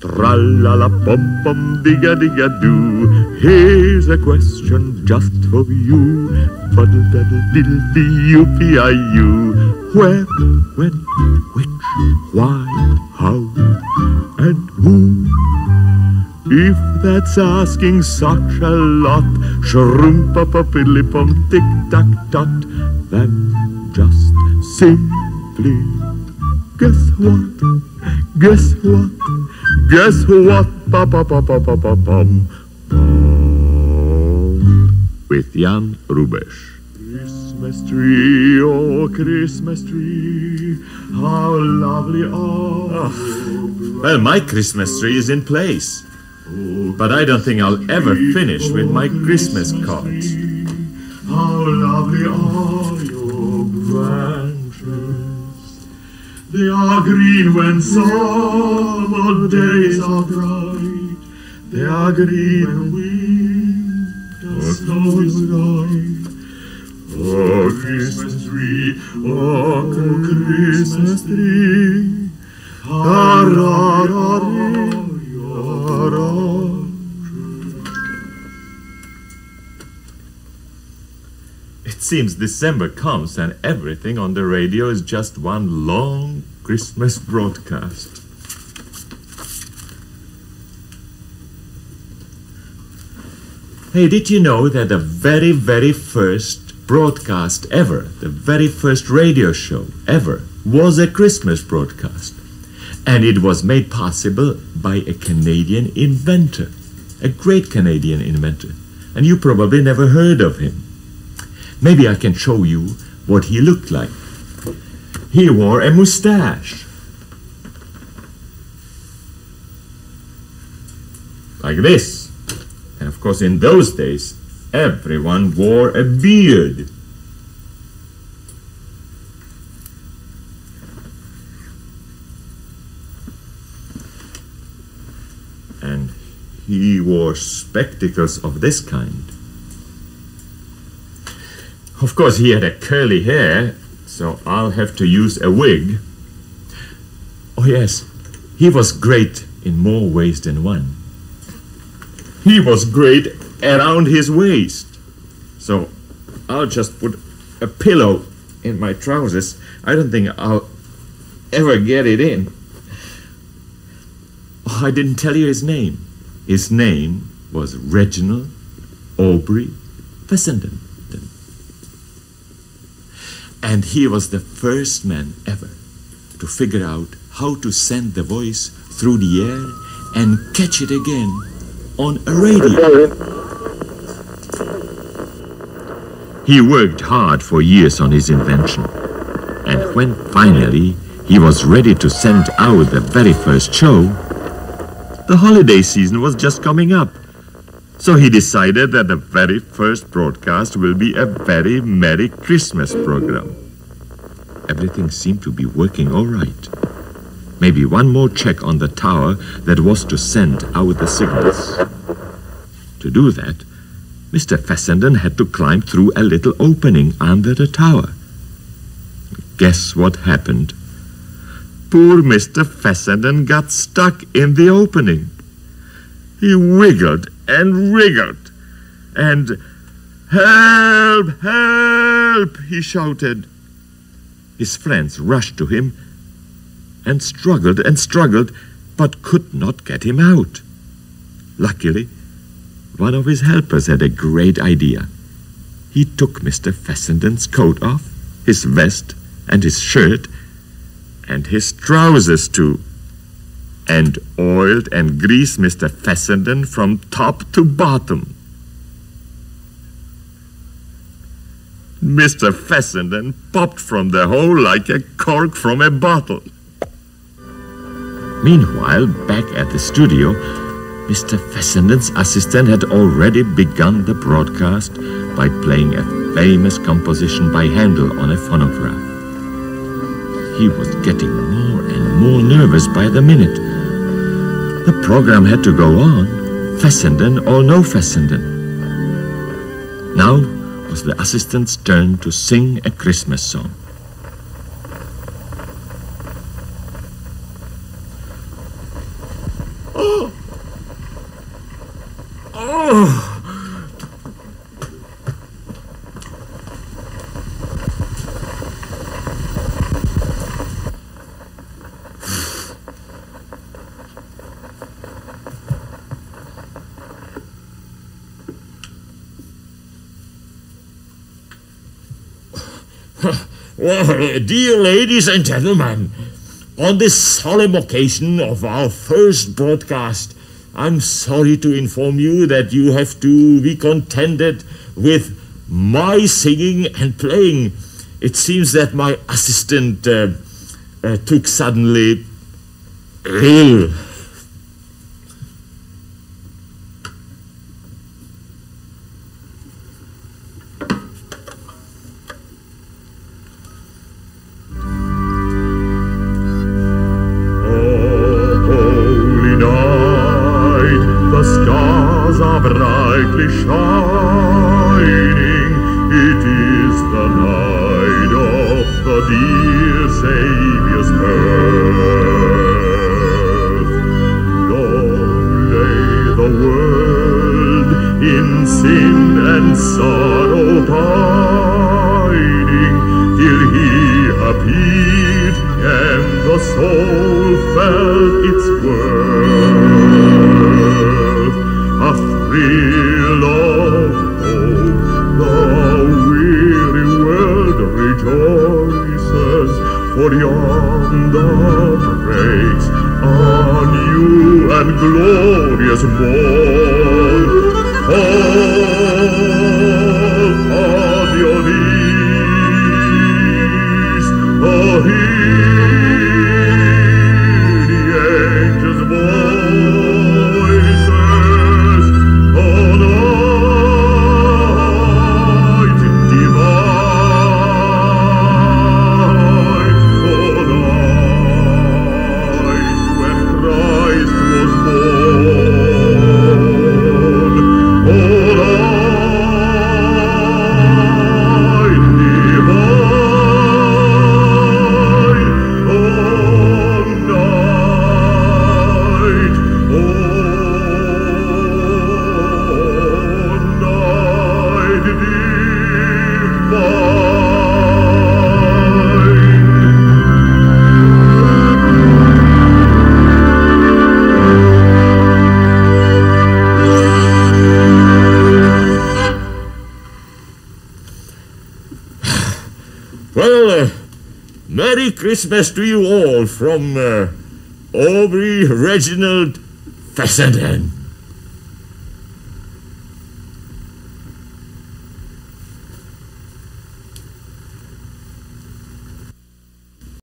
Tra-la-la-pom-pom, digga-digga-doo. Here's a question just for you. Fuddle-daddle-diddle-dee-oo-pee-I-you. Where, when, which, why, how, and who? If that's asking such a lot, shroom-pa-pa-piddly-pom, tick-tack-tot, then just simply guess what? Guess what? Guess what? Pa pa pa pa pa pa pum. With Jan Rubeš. Christmas tree, oh Christmas tree, how lovely are you. Well, my Christmas tree is in place. But I don't think I'll ever finish with my Christmas cards. How lovely are your branches. They are green when summer days are bright. They are green when winter snow is white. Oh, Christmas tree, oh, Christmas tree. Ra, ra, ra, ra, ra. It seems December comes and everything on the radio is just one long Christmas broadcast. Hey, did you know that the very, very first broadcast ever, the very first radio show ever, was a Christmas broadcast? And it was made possible by a Canadian inventor, a great Canadian inventor. And you probably never heard of him. Maybe I can show you what he looked like. He wore a mustache. Like this. And of course, in those days, everyone wore a beard. And he wore spectacles of this kind. Of course, he had a curly hair, so I'll have to use a wig. Oh, yes, he was great in more ways than one. He was great around his waist. So I'll just put a pillow in my trousers. I don't think I'll ever get it in. Oh, I didn't tell you his name. His name was Reginald Aubrey Fessenden. And he was the first man ever to figure out how to send the voice through the air and catch it again on a radio. He worked hard for years on his invention. And when finally he was ready to send out the very first show, the holiday season was just coming up. So he decided that the very first broadcast will be a very Merry Christmas program. Everything seemed to be working all right. Maybe one more check on the tower that was to send out the signals. To do that, Mr. Fessenden had to climb through a little opening under the tower. Guess what happened? Poor Mr. Fessenden got stuck in the opening. He wiggled and wriggled and Help! Help! he shouted. His friends rushed to him and struggled and struggled, but could not get him out. Luckily, one of his helpers had a great idea. He took Mr. Fessenden's coat off, his vest, and his shirt, and his trousers too, and oiled and greased Mr. Fessenden from top to bottom. Mr. Fessenden popped from the hole like a cork from a bottle. Meanwhile, back at the studio, Mr. Fessenden's assistant had already begun the broadcast by playing a famous composition by Handel on a phonograph. He was getting more and more nervous by the minute. The program had to go on, Fessenden or no Fessenden. Now was the assistant's turn to sing a Christmas song. Oh. Well, dear ladies and gentlemen, on this solemn occasion of our first broadcast, I'm sorry to inform you that you have to be contented with my singing and playing. It seems that my assistant uh, uh, took suddenly ill. the dear Saviour's birth. Long lay the world in sin and sorrow pining, till he appeared and the soul felt its worth. Orianda breaks a new and glorious morn. All of your knees, Christmas to you all from uh, Aubrey Reginald Fessenden.